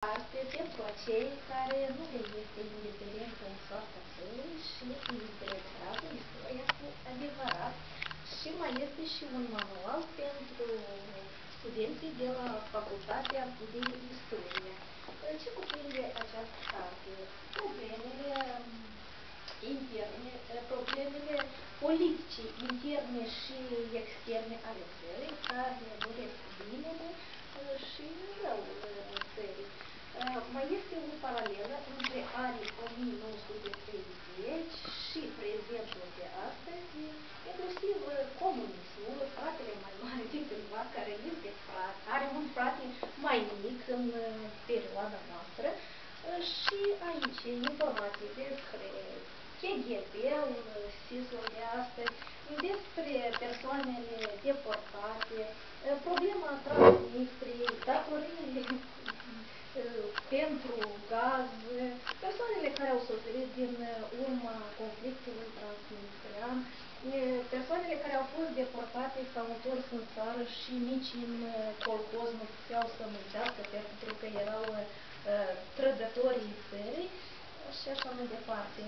Astăzi, pentru acei care nu le este indiferent în soarta țării și îi interesează istoria cu adevărat și mai este și un manual pentru studenții de la Facultatea de Istorie. Ce cuprinde această carte? Problemele interne, problemele politice interne și externe ale țării, care doresc binele și răul țării. Mai este o paralelă între anii 1930 și prezentul de astăzi, inclusiv comunismul, fratele mai mare din cândva, care este frate, are un frate mai mic în perioada noastră. Și aici informații despre KGB-ul, SIS-ul de astăzi, despre persoanele deportate, problema Transnistriei, datoriile pentru gaz, persoanele care au suferit din urma conflictului transnistrian, persoanele care au fost deportate s-au întors în țară și nici în colhoz nu puteau să muncească pentru că erau trădătorii țării și așa mai departe.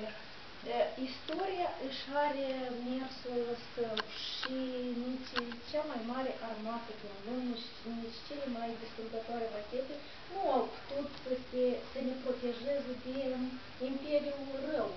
Istoria își are mersul său și nici cea mai mare armată din lume și nici cele mai distrugătoare rachete nu au putut Imperium Rău.